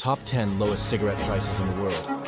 Top 10 lowest cigarette prices in the world.